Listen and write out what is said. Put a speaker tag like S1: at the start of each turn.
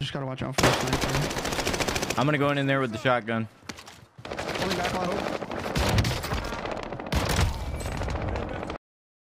S1: Just gotta watch out for the sniper.
S2: I'm gonna go in there with the shotgun.
S1: Back,